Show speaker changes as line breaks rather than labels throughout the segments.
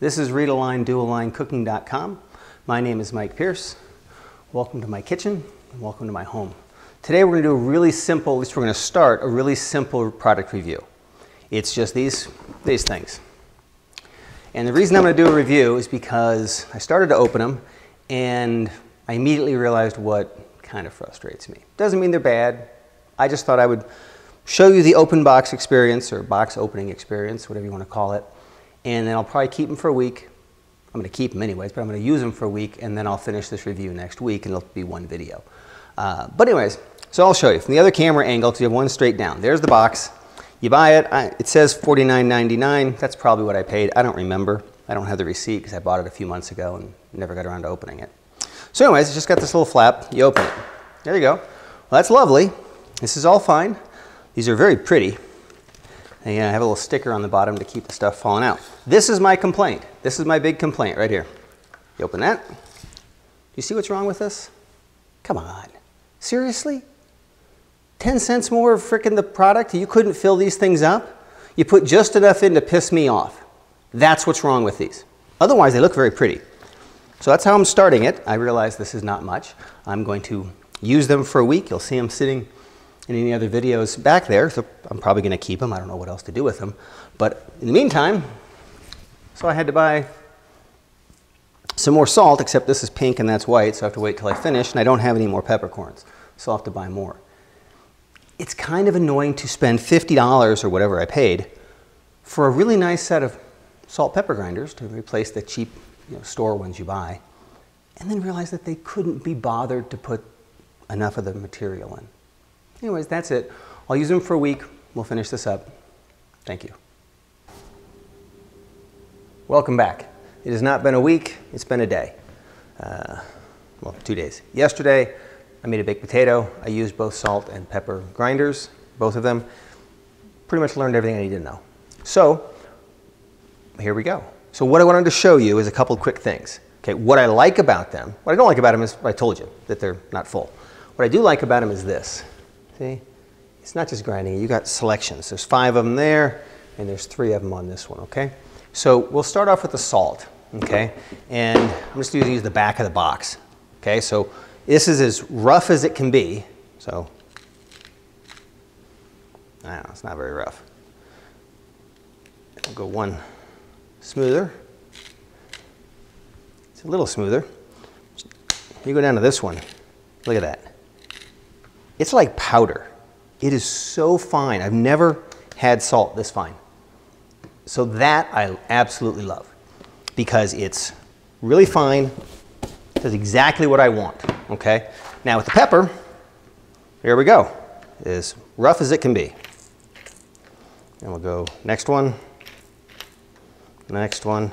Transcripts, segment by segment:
This is Read A Line, My name is Mike Pierce. Welcome to my kitchen and welcome to my home. Today we're going to do a really simple, at least we're going to start a really simple product review. It's just these, these things. And the reason I'm going to do a review is because I started to open them and I immediately realized what kind of frustrates me. Doesn't mean they're bad. I just thought I would show you the open box experience or box opening experience, whatever you want to call it. And then I'll probably keep them for a week. I'm going to keep them anyways, but I'm going to use them for a week and then I'll finish this review next week and it'll be one video. Uh, but anyways, so I'll show you from the other camera angle so you have one straight down. There's the box. You buy it, I, it says $49.99. That's probably what I paid. I don't remember. I don't have the receipt because I bought it a few months ago and never got around to opening it. So anyways, it's just got this little flap. You open it. There you go. Well, that's lovely. This is all fine. These are very pretty. And I have a little sticker on the bottom to keep the stuff falling out. This is my complaint. This is my big complaint right here. You open that. Do you see what's wrong with this? Come on. Seriously? 10 cents more of frickin' the product? You couldn't fill these things up? You put just enough in to piss me off. That's what's wrong with these. Otherwise, they look very pretty. So that's how I'm starting it. I realize this is not much. I'm going to use them for a week. You'll see them sitting in any other videos back there. So I'm probably going to keep them. I don't know what else to do with them. But in the meantime, so I had to buy some more salt, except this is pink and that's white, so I have to wait till I finish, and I don't have any more peppercorns, so I'll have to buy more. It's kind of annoying to spend $50 or whatever I paid for a really nice set of salt pepper grinders to replace the cheap you know, store ones you buy, and then realize that they couldn't be bothered to put enough of the material in. Anyways, that's it. I'll use them for a week. We'll finish this up. Thank you. Welcome back. It has not been a week, it's been a day. Uh, well, two days. Yesterday, I made a baked potato. I used both salt and pepper grinders, both of them. Pretty much learned everything I needed to know. So, here we go. So what I wanted to show you is a couple quick things. Okay, what I like about them, what I don't like about them is I told you, that they're not full. What I do like about them is this. See? It's not just grinding, you got selections. There's five of them there, and there's three of them on this one, okay? So we'll start off with the salt, okay? And I'm just gonna use the back of the box, okay? So this is as rough as it can be, so I don't know, it's not very rough. I'll go one smoother. It's a little smoother. You go down to this one. Look at that. It's like powder. It is so fine. I've never had salt this fine. So that I absolutely love because it's really fine, does exactly what I want, okay? Now with the pepper, here we go. As rough as it can be. And we'll go next one, next one,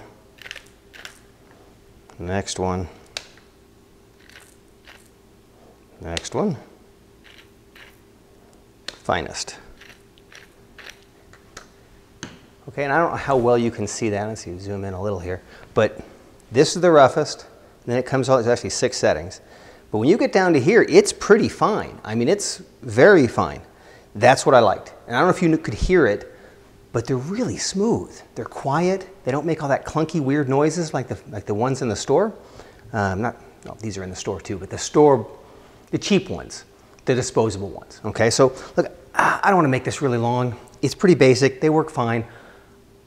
next one, next one finest. Okay, and I don't know how well you can see that. Let's see, zoom in a little here. But this is the roughest, and then it comes out, it's actually six settings. But when you get down to here, it's pretty fine. I mean, it's very fine. That's what I liked. And I don't know if you could hear it, but they're really smooth. They're quiet. They don't make all that clunky, weird noises like the, like the ones in the store. Um, not, no, these are in the store too, but the store, the cheap ones the disposable ones. Okay, so look, I don't want to make this really long. It's pretty basic. They work fine.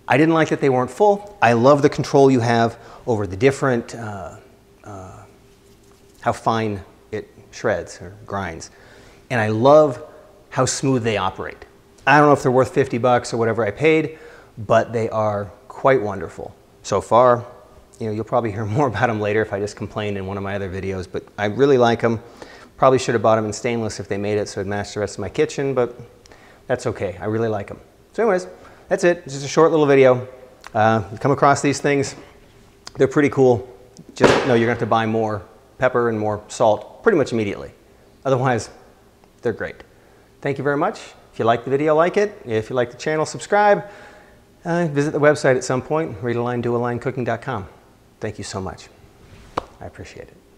I didn't like that they weren't full. I love the control you have over the different, uh, uh, how fine it shreds or grinds. And I love how smooth they operate. I don't know if they're worth 50 bucks or whatever I paid, but they are quite wonderful. So far, you know, you'll probably hear more about them later if I just complain in one of my other videos, but I really like them. Probably should have bought them in stainless if they made it so it matched the rest of my kitchen, but that's okay. I really like them. So anyways, that's it. Just a short little video. Uh, come across these things. They're pretty cool. Just know you're to have to buy more pepper and more salt pretty much immediately. Otherwise, they're great. Thank you very much. If you like the video, like it. If you like the channel, subscribe. Uh, visit the website at some point, readalign. Thank you so much. I appreciate it.